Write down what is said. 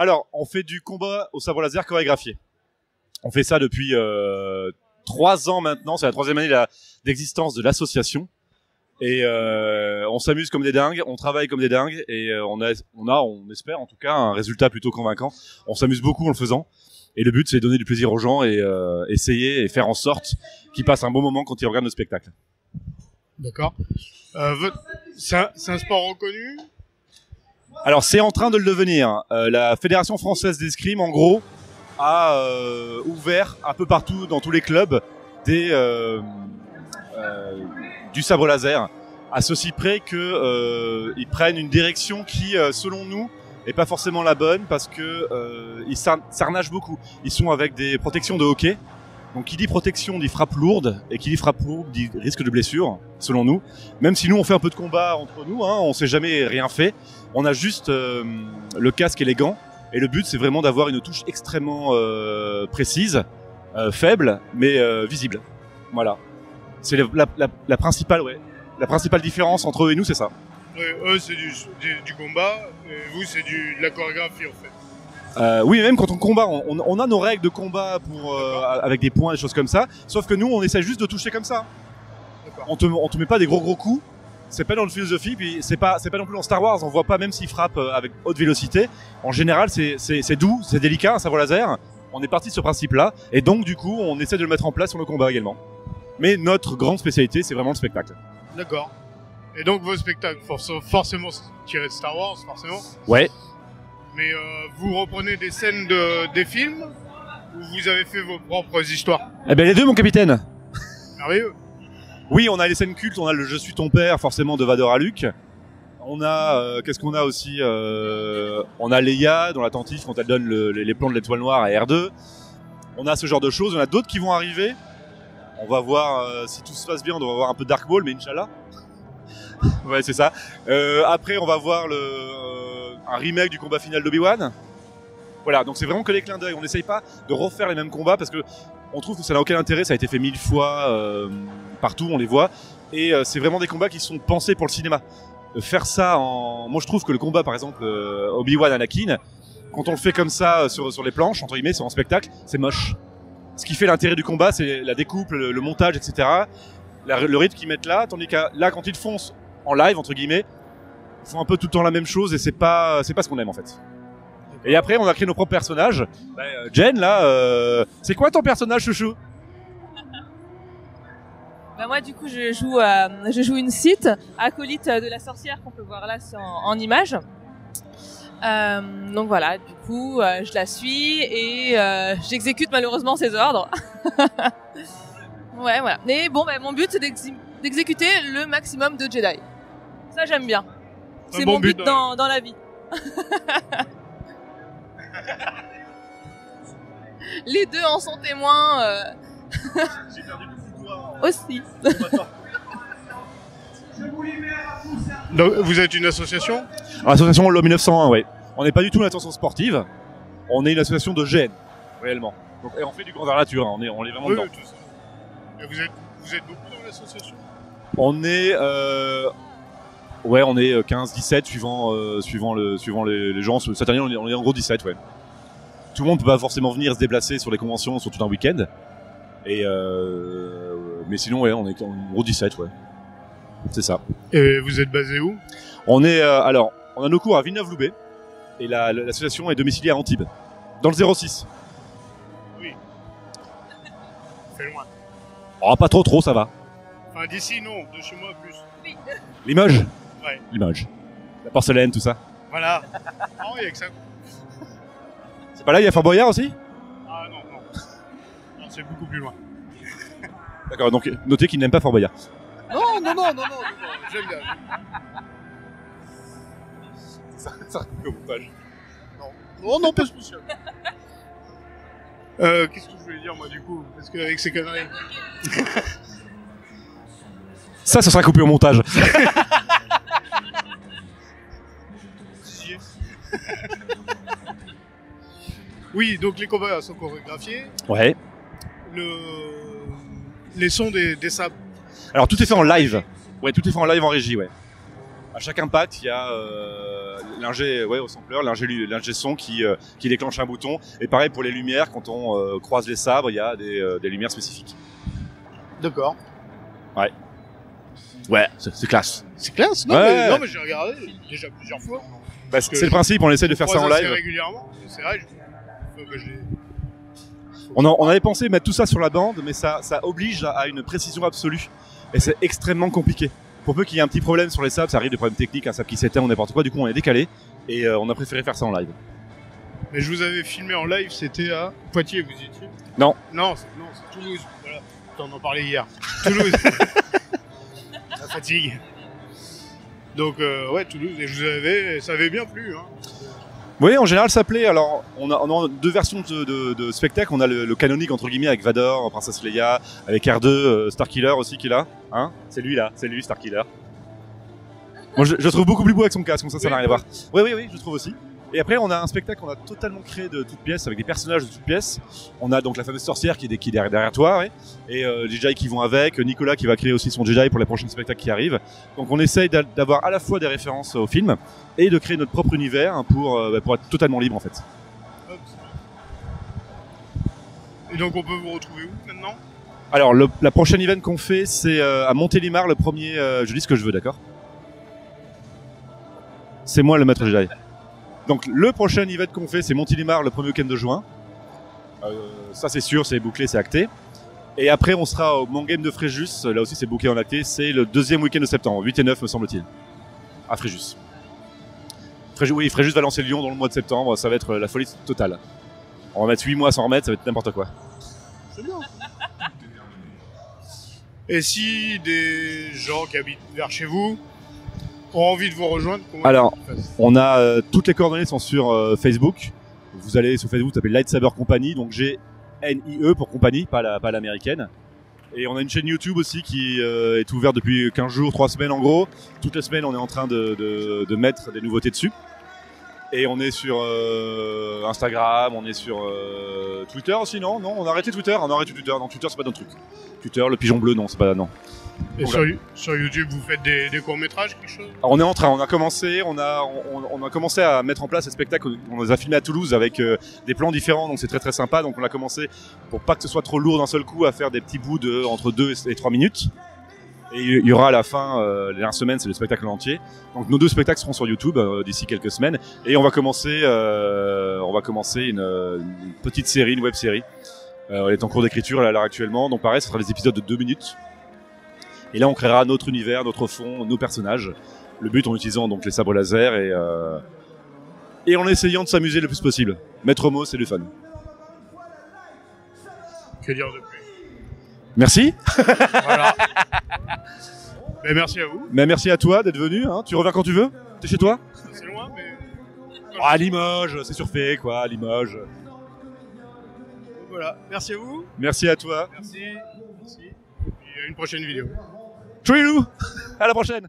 Alors, on fait du combat au sabre laser chorégraphié. On fait ça depuis euh, trois ans maintenant. C'est la troisième année d'existence de l'association. Et euh, on s'amuse comme des dingues, on travaille comme des dingues, et euh, on a, on a, on espère en tout cas un résultat plutôt convaincant. On s'amuse beaucoup en le faisant. Et le but, c'est donner du plaisir aux gens et euh, essayer et faire en sorte qu'ils passent un bon moment quand ils regardent le spectacle. D'accord. Euh, c'est un sport reconnu? Alors c'est en train de le devenir. Euh, la Fédération française d'escrime, en gros, a euh, ouvert un peu partout dans tous les clubs euh, du sabre laser, à ceci près que euh, ils prennent une direction qui, selon nous, est pas forcément la bonne parce que ils s'ar- s'arnagent beaucoup. Ils sont avec des protections de hockey. Donc qui dit protection dit frappe lourde et qui dit frappe lourde dit risque de blessure, selon nous. Même si nous on fait un peu de combat entre nous, hein, on s'est jamais rien fait. On a juste euh, le casque et les gants. Et le but, c'est vraiment d'avoir une touche extrêmement euh, précise, euh, faible, mais euh, visible. Voilà. C'est la, la, la, principale, ouais. La principale différence entre eux et nous, c'est ça. Ouais, Eux, c'est du, du, combat, et vous, c'est de la chorégraphie, en fait. Euh, oui, même quand on combat, on, a nos règles de combat pour euh, avec des points, des choses comme ça. Sauf que nous, on essaie juste de toucher comme ça. On te, on te met pas des gros gros coups. C'est pas dans le philosophie, puis c'est pas, c'est pas non plus dans Star Wars. On voit pas même s'il frappe euh, avec haute vélocité. En général, c'est, doux, c'est délicat, un sabre laser. On est parti de ce principe-là, et donc du coup, on essaie de le mettre en place sur le combat également. Mais notre grande spécialité, c'est vraiment le spectacle. D'accord. Et donc, vos spectacles, forc- forcément tirés de Star Wars, forcément. Ouais. Mais euh, vous reprenez des scènes de, des films, ou vous avez fait vos propres histoires? Eh ben les deux, mon capitaine. Merveilleux. Oui, on a les scènes cultes, on a le Je suis ton père, forcément de Vador à Luc. On a, euh, qu'est-ce qu'on a aussi euh, On a Leia dans l'attentif quand elle donne le- les, plans de l'étoile noire à R2. On a ce genre de choses. On a d'autres qui vont arriver. On va voir euh, si tout se passe bien. On doit voir un peu Dark Ball, mais Inch'Allah. ouais, c'est ça. Après, on va voir le, un remake du combat final d'Obi-Wan. Voilà, donc c'est vraiment que les clins d'œil. On n'essaye pas de refaire les mêmes combats parce que on trouve que ça n'a aucun intérêt. Ça a été fait mille fois euh, partout, on les voit. Et euh, c'est vraiment des combats qui sont pensés pour le cinéma. Euh, faire ça en, moi je trouve que le combat, par exemple Obi-Wan Anakin, quand on le fait comme ça sur sur les planches entre guillemets, sur un spectacle, c'est moche. Ce qui fait l'intérêt du combat, c'est la découpe, le, montage, etc. Le rythme qu'ils mettent là, tandis que là, quand ils font en live entre guillemets, ils font un peu tout le temps la même chose et c'est pas c'est pas ce qu'on aime en fait. Et après, on a créé nos propres personnages. Bah, euh, Jen, là, euh, c'est quoi ton personnage, chouchou? Bah moi du coup je joue euh, je joue une site acolyte de la sorcière qu'on peut voir là en, image. Donc voilà, du coup je la suis et j'exécute malheureusement ses ordres. ouais voilà. Mais bon bah, mon but c'est d'exé- d'exécuter le maximum de Jedi. Ça j'aime bien. C'est bon mon but, but, dans, dans la vie. Les deux en sont témoins euh, J'ai perdu le pouvoir. aussi. Donc, vous êtes une association? L'association LO 1901, ouais. On n'est pas du tout une association sportive. On est une association de gènes, réellement. Donc, et on fait du grand nature. Hein. On est, on est vraiment Oui, dedans. oui, tout ça. Et vous êtes, vous êtes beaucoup dans l'association? On est, euh, ouais, on est 15, 17 suivant, euh, suivant le, suivant les, les gens. Cette année, on est, on est en gros 17, ouais. Tout le monde peut pas forcément venir se déplacer sur les conventions sur tout un week-end. Et euh, mais sinon, ouais, on est en gros 17, ouais. C'est ça. Et vous êtes basé où? On est, euh, alors, on a nos cours à Villeneuve-Loubet et la- la- l'association est domiciliée à Antibes, dans le 06. Fait loin. Oh, pas trop, trop, ça va. Enfin, d'ici, non. De chez moi, plus. Limoges Ouais. Limoges. La porcelaine, tout ça. Voilà. Ah oui, avec ça. C'est pas là, il y a Fort Boyard aussi? Ah non, non. Non, c'est beaucoup plus loin. D'accord, donc notez qu'il n'aime pas Fort Boyard. Non, non, non, non, non, non, non. J'aime bien. Ça, ça au montage. Non, non, pas spécial. Euh, qu'est-ce que je voulais dire, moi, du coup Parce qu'avec ces conneries? Ça, ça sera coupé au montage. Oui, donc les combats sont chorégraphiés. Ouais. Le... Les sons des, des sables. Alors tout est fait en live. Ouais, tout est fait en live en régie, ouais. À chaque impact, il y a euh, l'ingé ouais, au sampleur, l'ingé, son qui, euh, qui déclenche un bouton. Et pareil pour les lumières, quand on euh, croise les sabres, il y a des, euh, des lumières spécifiques. D'accord. Ouais, c'est, c'est classe. C'est classe, non, Ouais. mais, non, mais j'ai regardé déjà plusieurs fois. Bah, c'est, c'est le principe, on essaie de faire ça en live. régulièrement. C'est vrai, je... que On, en- on avait pensé mettre tout ça sur la bande, mais ça, ça oblige à, une précision absolue. Et c'est extrêmement compliqué. Pour peu qu'il y ait un petit problème sur les sabres, ça arrive des problèmes techniques, un sable qui s'éteint ou n'importe quoi, du coup on est décalé. Et euh, on a préféré faire ça en live. Mais je vous avais filmé en live, c'était à Poitiers, vous y étiez Non. Non, c'est, non, c'est Toulouse. Voilà. T'en en parlais hier. Toulouse. La fatigue. Donc, euh, ouais, Toulouse. Et je vous avais, ça avait bien plu. Hein. Oui, en général, ça plaît. Alors, on a, on a deux versions de, de, de spectacle. On a le, le canonique, entre guillemets, avec Vador, Princesse Leia, avec R2, euh, Starkiller aussi qui est là. Hein c'est lui là, c'est lui, Starkiller. Moi, je, trouve beaucoup plus beau avec son casque, comme ça, ça n'a rien à voir. Oui, oui, oui, je trouve aussi. Et après, on a un spectacle qu'on a totalement créé de toutes pièces, avec des personnages de toutes pièces. On a donc la fameuse sorcière qui est, qui est derrière, derrière toi, ouais. et euh, les Jedi qui vont avec, Nicolas qui va créer aussi son Jedi pour les prochains spectacles qui arrivent. Donc on essaye d'a- d'avoir à la fois des références au film et de créer notre propre univers pour, euh, bah, pour être totalement libre en fait. Et donc, on peut vous retrouver où maintenant? Alors le, la prochaine event qu'on fait c'est euh, à Montélimar le premier, euh, je dis ce que je veux d'accord? C'est moi le maître Jedi. Donc le prochain event qu'on fait c'est Montélimar le premier week-end de juin. Euh, ça c'est sûr, c'est bouclé, c'est acté. Et après on sera au Mangame de Fréjus, là aussi c'est bouclé en acté, c'est le deuxième week-end de septembre, 8 et 9 me semble-t-il, à Fréjus. Fréjus, oui, Fréjus va lancer Lyon dans le mois de septembre, ça va être la folie totale. On va mettre 8 mois sans remettre, ça va être n'importe quoi. C'est bien. Et si des gens qui habitent vers chez vous ont envie de vous rejoindre, comment Alors, On a euh, toutes les coordonnées sont sur euh, Facebook. Vous allez sur Facebook, vous tapez Lightsaber Company, donc G N I E pour compagnie, pas la pas l'américaine. Et on a une chaîne YouTube aussi qui euh, est ouverte depuis 15 jours, 3 semaines en gros. Toutes les semaines, on est en train de, de, de mettre des nouveautés dessus. Et on est sur euh, Instagram, on est sur euh, Twitter aussi, non? Non, on a arrêté Twitter. On a arrêté Twitter. Non, Twitter, c'est pas notre truc. Twitter, le pigeon bleu, non, c'est pas non. Et sur, sur YouTube, vous faites des, des courts-métrages, quelque chose? Alors, on est en train, on a commencé, on a, on, on a commencé à mettre en place ces spectacles. On les a filmés à Toulouse avec euh, des plans différents, donc c'est très très sympa. Donc on a commencé pour pas que ce soit trop lourd d'un seul coup à faire des petits bouts de entre 2 et 3 minutes. Et il y aura à la fin, euh, dernières semaines, c'est le spectacle entier. Donc nos deux spectacles seront sur YouTube euh, d'ici quelques semaines. Et on va commencer, euh, on va commencer une, une petite série, une web série. Elle est en cours d'écriture là, là actuellement. Donc pareil, ce sera des épisodes de 2 minutes. Et là, on créera notre univers, notre fond, nos personnages. Le but en utilisant donc les sabres laser et euh, et en essayant de s'amuser le plus possible. Maître mot, c'est du fun. Que dire de plus? Merci. Voilà. Ben, merci à vous. Mais merci à toi d'être venu. Hein. Tu reviens quand tu veux. T'es chez toi? C'est loin, mais Ah, Limoges, c'est surfait quoi, Limoges. voilà. Merci à vous. Merci à toi. Merci. Merci. Une prochaine vidéo. Tchouilou À la prochaine